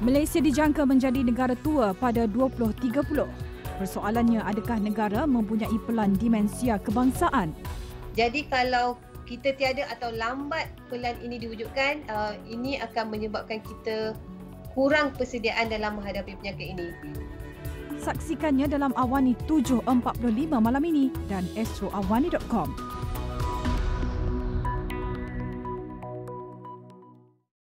Malaysia dijangka menjadi negara tua pada 2030. Persoalannya adakah negara mempunyai pelan dimensia kebangsaan? Jadi kalau kita tiada atau lambat pelan ini diwujudkan, uh, ini akan menyebabkan kita kurang persediaan dalam menghadapi penyakit ini. Saksikannya dalam Awani 7.45 malam ini dan astroawani.com.